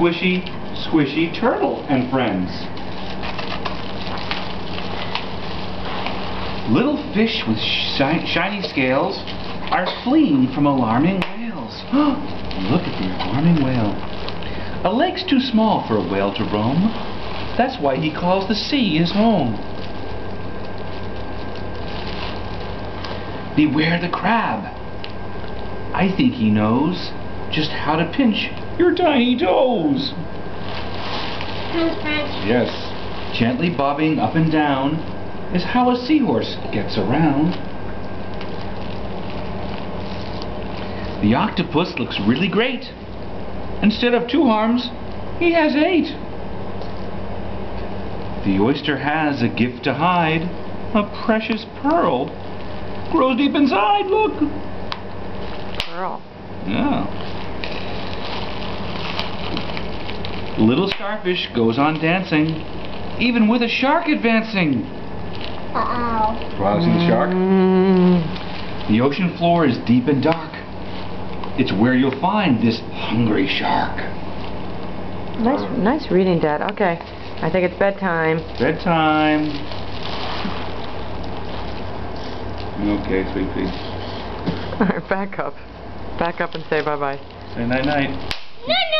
squishy, squishy turtle and friends. Little fish with shi shiny scales are fleeing from alarming whales. Look at the alarming whale. A lake's too small for a whale to roam. That's why he calls the sea his home. Beware the crab. I think he knows just how to pinch your tiny toes. Yes. Gently bobbing up and down is how a seahorse gets around. The octopus looks really great. Instead of two arms, he has eight. The oyster has a gift to hide, a precious pearl. Grows deep inside, look. Pearl. Yeah. Little starfish goes on dancing, even with a shark advancing. Uh-oh. Wow, see the shark? The ocean floor is deep and dark. It's where you'll find this hungry shark. nice, nice reading, Dad. Okay, I think it's bedtime. Bedtime. Okay, sweet pea. All right, back up. Back up and say bye-bye. Say night night. No, no.